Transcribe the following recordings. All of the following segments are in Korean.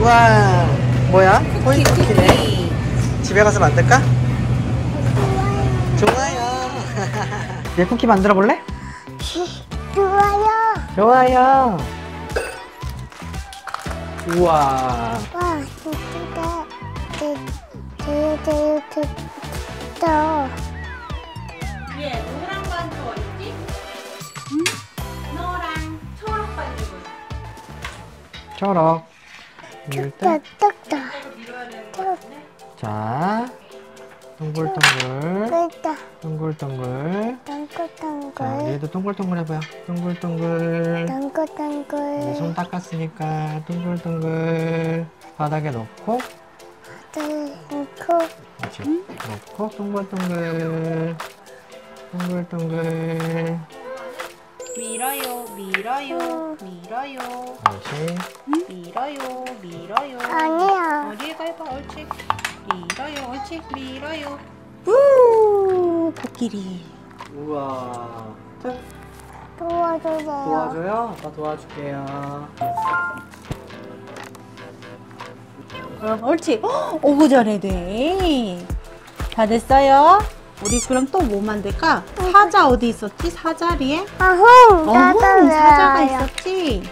우와 뭐야? 포인트 쿠키네 집에 가서 만들까? 좋아요 얘 쿠키 만들어 볼래? 좋아요. 좋아요 우와 와, 이쁘다. 위에 노란 반죽 어딨지? 노랑 초록 반죽 초록 거 같은데? 자 동글동글. 동글동글. 자 덩글덩글. 얘도 동글동글 해봐요. 동글동글. 이제 손. 닦았으니까 동글동글. 바닥에 놓고. 넣고, 그렇지. 놓고 동글동글. 동글동글 밀어요, 밀어요, 밀어요, 그렇지 밀어요, 밀어요. 아니야. 어디에 해봐, 옳지. 밀어요, 옳지, 밀어요. 우, 코끼리. 우와 자 도와주세요. 도와줘요? 아빠 도와줄게요 어, 옳지. 헉, 오구 전에 돼. 다 됐어요. 우리 그럼 또 뭐 만들까? 사자 어디 있었지? 사자리에? 아흥, 어흥, 나도 사자가. 있었지.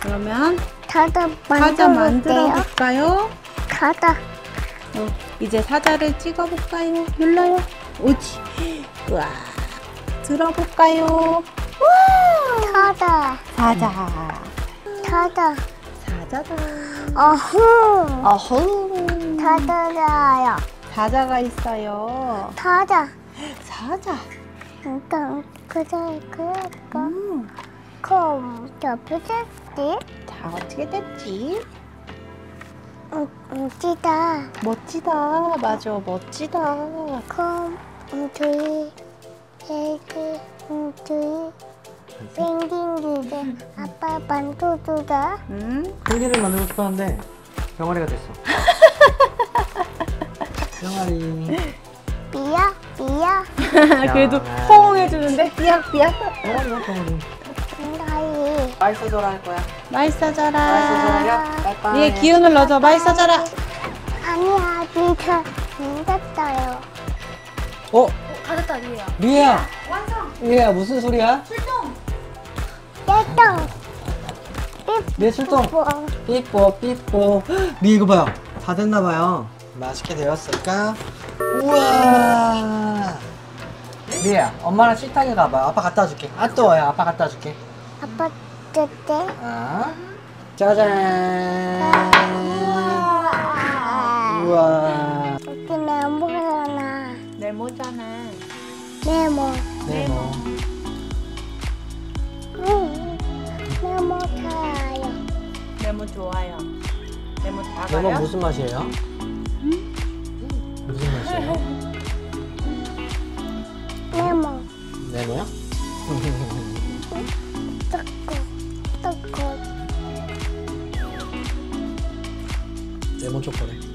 그러면 사자 만들어 만들어볼게요. 볼까요? 다다. 어, 이제 사자를 찍어볼까요? 눌러요. 오지. 우와. 들어볼까요? 다다. 사자. 다다. 사자다. 어흥. 어흥. 다다다요. 사자가 있어요. 다다. 사자. 일단 그래 그럴까? 음. 그럼 접으셨지? 다 어떻게 됐지? 응, 웃기다. 멋지다. 맞아, 멋지다. 그럼 음, 둘이 애기 음, 둘이 땡긴기대 아빠 만져주다. 응? 펭귄을 만들고 싶었는데 병아리가 됐어 병아리 미야 미야 그래도. 호응해 주는데 삐약 삐약. 병아리야 병아리 나이 맛있어져라 할 거야 맛있어져라. 맛있어져라 위에 기운을 넣어줘. 맛있어져라. 아니야 미쳐 믿었어요. 어? 가졌다, 위에야. 리에야 완성. 리에야 무슨 소리야? 출동. 깨똥 리에 출동 삐뽀 삐뽀 리 이거 봐요 다 됐나 봐요 맛있게 되었을까? 우와! 리에야 엄마랑 식탁에 가봐. 아빠 갖다 줄게. 아 뜨거워요. 아빠 갖다 줄게. 아빠 때때 아 짜잔! 우와! 여기 네모잖아 네모잖아. 네모. 네모. 응 네모 타요. 네모 좋아요. 네모 네모 작아요? 무슨 맛이에요? 무슨 맛이에요? 네모 네모요? 뜨거 뜨거 레몬 초콜릿